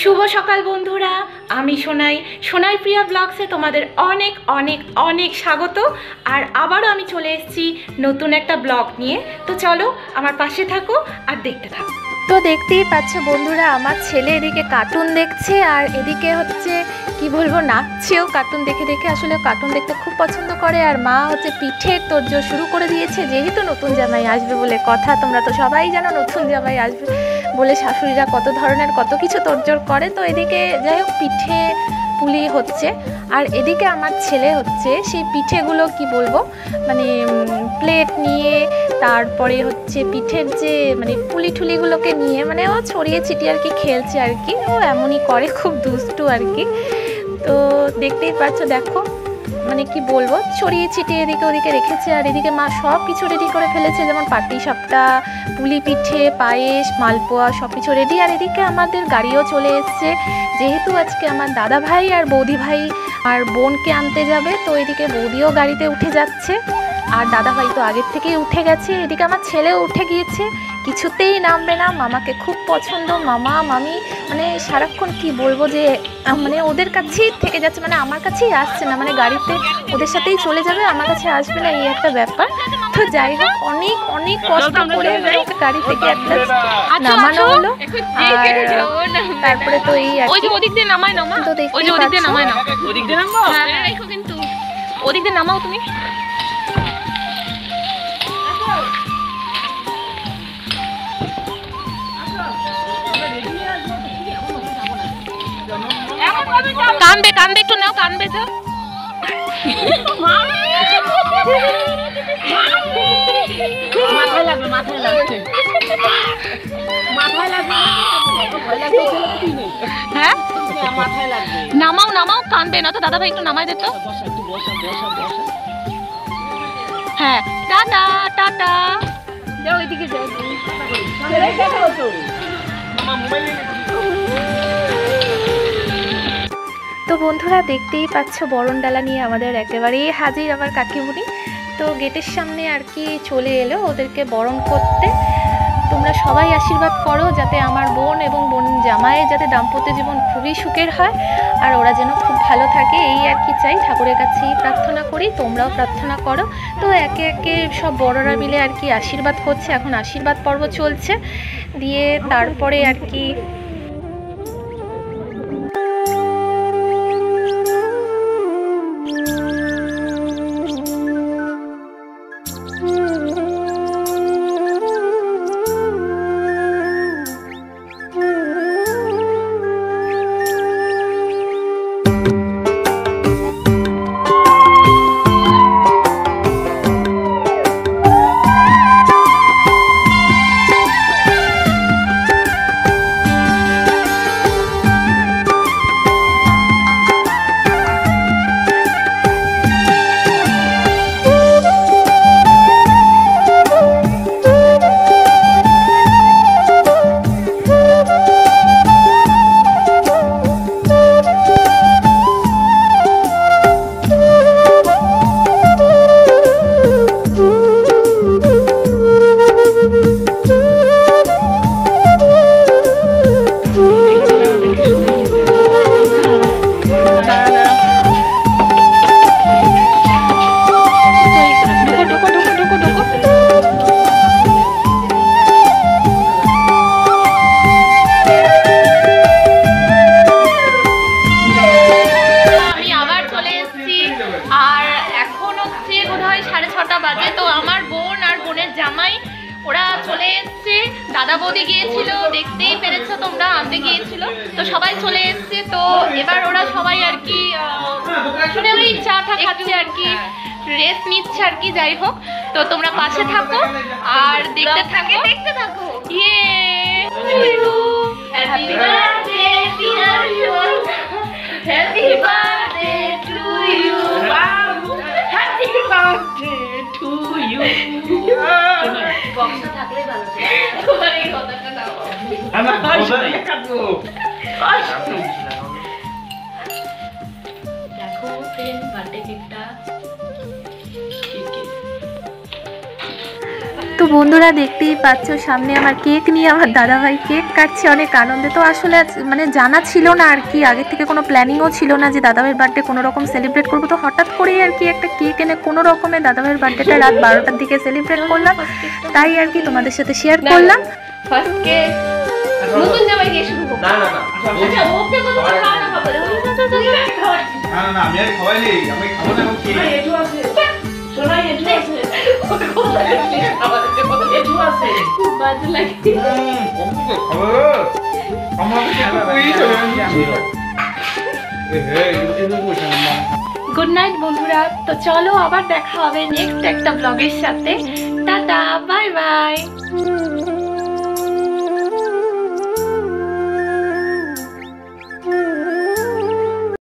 শুভ সকাল বন্ধুরা। আমি সোনাই। সোনাই প্রিয়া ব্লগসে তোমাদের অনেক অনেক অনেক স্বাগত। আর আবারও আমি চলে এসেছি নতুন একটা ব্লগ নিয়ে। তো চলো আমার পাশে থাকো আর দেখতে থাকো। তো দেখতেই পাচ্ছ বন্ধুরা, আমার ছেলে এদিকে কার্টুন দেখছে আর এদিকে হচ্ছে, কি বলব, নাচছেও কার্টুন দেখে দেখে। আসলে কার্টুন দেখতে খুব পছন্দ করে আর মা হচ্ছে পিঠের তোরজোর শুরু করে দিয়েছে। যেহেতু নতুন জামাই আসবে বলে কথা, তোমরা তো সবাই জানো নতুন জামাই আসবে। বলে শাশুড়িরা কত ধরনের কত কিছু তোরজোর করে। তো এদিকে যাই হোক, পিঠে পুলি হচ্ছে। আর এদিকে আমার ছেলে হচ্ছে, সেই পিঠেগুলো কি বলব? মানে প্লেট নিয়ে, তারপরে হচ্ছে পিঠের যে মানে পুলি ঠুলিগুলোকে নিয়ে মানে ও ছড়িয়ে ছিটিয়ে আর কি খেলছে আর কি। ও এমনই করে, খুব দুষ্টু আর কি। তো দেখতেই পাচ্ছ, দেখো মানে কি বলব, ছড়িয়ে ছিটিয়ে এদিকে ওদিকে রেখেছে আর এদিকে মা সব কিছু রেডি করে ফেলেছে, যেমন পাটি, সাপটা, পুলি পিঠে, পায়েস, মালপোয়া সব কিছু রেডি আর এদিকে আমাদের গাড়িও চলে এসছে। যেহেতু আজকে আমার দাদা ভাই আর বৌদি ভাই আর বোনকে আনতে যাবে, তো এদিকে বৌদিও গাড়িতে উঠে যাচ্ছে। আর দাদা ভাই তো আগের থেকেই উঠে গেছে, এদিকে আমার ছেলেও উঠে গিয়েছে। কিছুতেই নামবে না মামাকে খুব পছন্দ মামা মামি মানে সারাক্ষণ কি বলব যে মানে ওদের কাছেই থেকে যাচ্ছে মানে আমার কাছেই আসছে না মানে গাড়িতে ওদের সাথেই চলে যাবে আমার কাছে আসবে না এই একটা ব্যাপার। তো যাই হোক অনেক অনেক কষ্ট করে গাড়ি থেকে একটা নামানো হলো। আর তারপরে তো এই ওদিক দিয়ে তো ওদিক দিয়ে ওদিক দিয়ে নামবো হ্যাঁ হ্যাঁ, রেখো কিন্তু। ওদিক দিয়ে নামাও তুমি। কানবে কানবে একটু নাও কানবে তো। মাথায় লাগবে মাথায় লাগবে। মাথায় লাগবে ভয় লাগবে কি নেই। হ্যাঁ? নামাও নামাও কানবে না তো দাদা ভাই একটু নামাই দে তো। বসা একটু বসা বসা বসা। হ্যাঁ টাটা টাটা। যাও এদিকে যাও। ছেলেই দেখাও তো বন্ধুরা দেখতেই পাচ্ছ, বরণডালা নিয়ে আমাদের একেবারেই হাজির আমার কাকিমুনি। তো গেটের সামনে আর কি চলে এলো ওদেরকে বরণ করতে। তোমরা সবাই আশীর্বাদ করো যাতে আমার বোন এবং বোন জামাইয়ের যাতে দাম্পত্য জীবন খুবই সুখের হয় আর ওরা যেন খুব ভালো থাকে, এই আর কি চাই। ঠাকুরের কাছেই প্রার্থনা করি, তোমরাও প্রার্থনা করো। তো একে একে সব বড়রা মিলে আর কি আশীর্বাদ করছে। এখন আশীর্বাদ পর্ব চলছে। দিয়ে তারপরে আর কি ছটা বাজে তো আমার বোন আর বোনের জামাই ওরা চলে এসছে। দাদা বৌদি গিয়েছিল দেখতেই পেরেছ তোমরা আনতে গিয়েছিল। তো সবাই চলে এসছে তো এবার ওরা সবাই আর কি মানে ওই চা খাচ্ছে আর কি রেস্ট নিচ্ছে আর কি যাই হোক। তো তোমরা পাশে থাকো আর দেখতে থাকো। দেখতে থাকো। ইয়ে আমার ভাই কাটবো দেখো ফ্রেন্ড বার্থডে কেকটা তো বন্ধুরা দেখতেই পাচ্ছ সামনে আমার কেক নিয়ে আমার দাদাভাই কেক কাটছে অনেক আনন্দে। তো আসলে মানে জানা ছিল না আর কি আগের থেকে কোনো প্ল্যানিংও ছিল না যে দাদাভাইয়ের বার্থডে কোনো রকম সেলিব্রেট করব। তো হঠাৎ করেই আর কি একটা কেক এনে কোনো রকমে দাদাভাইয়ের বার্থডেটা রাত বারোটার দিকে সেলিব্রেট করলাম। তাই আর কি তোমাদের সাথে শেয়ার করলাম। ফার্স্ট কে নতুন জামাই দিয়ে শুরু করব না না না। আচ্ছা ওকে বলব খাওয়ানো হবে। না না না আমি আর খাওয়াই নেই। আমি খাব না খাব চলে হে এটা না গুড নাইট বন্ধুরা। তো চলো আবার দেখা হবে নেক্সট একটা ব্লগের সাথে। Tata bye bye